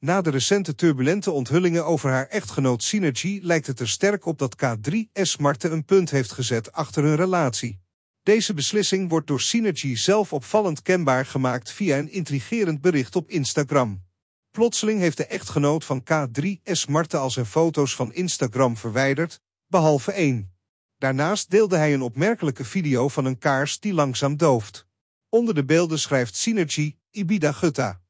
Na de recente turbulente onthullingen over haar echtgenoot Synergy lijkt het er sterk op dat K3S Marten een punt heeft gezet achter hun relatie. Deze beslissing wordt door Synergy zelf opvallend kenbaar gemaakt via een intrigerend bericht op Instagram. Plotseling heeft de echtgenoot van K3S Marten al zijn foto's van Instagram verwijderd, behalve één. Daarnaast deelde hij een opmerkelijke video van een kaars die langzaam dooft. Onder de beelden schrijft Synergy, Ibida Gutta.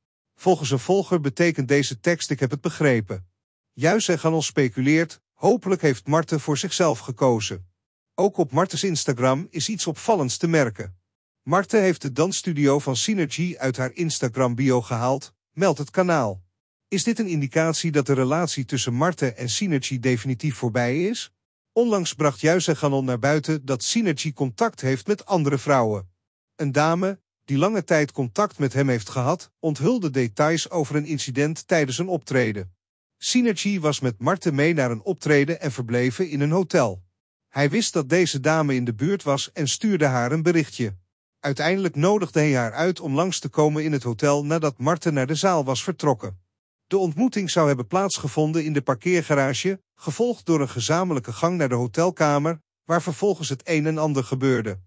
Volgens een volger betekent deze tekst ik heb het begrepen. Juist en Ganon speculeert, hopelijk heeft Marten voor zichzelf gekozen. Ook op Martens Instagram is iets opvallends te merken. Marten heeft de dansstudio van Synergy uit haar Instagram bio gehaald, meldt het kanaal. Is dit een indicatie dat de relatie tussen Marten en Synergy definitief voorbij is? Onlangs bracht Juise Ganon naar buiten dat Synergy contact heeft met andere vrouwen. Een dame, die lange tijd contact met hem heeft gehad, onthulde details over een incident tijdens een optreden. Synergy was met Marten mee naar een optreden en verbleven in een hotel. Hij wist dat deze dame in de buurt was en stuurde haar een berichtje. Uiteindelijk nodigde hij haar uit om langs te komen in het hotel nadat Marten naar de zaal was vertrokken. De ontmoeting zou hebben plaatsgevonden in de parkeergarage, gevolgd door een gezamenlijke gang naar de hotelkamer, waar vervolgens het een en ander gebeurde.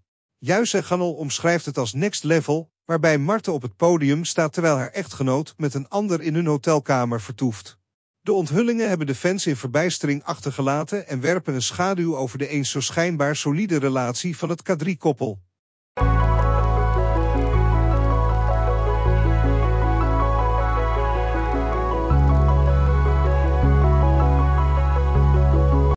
Juist Ganol omschrijft het als next level, waarbij Marten op het podium staat terwijl haar echtgenoot met een ander in hun hotelkamer vertoeft. De onthullingen hebben de fans in verbijstering achtergelaten en werpen een schaduw over de eens zo schijnbaar solide relatie van het K3-koppel.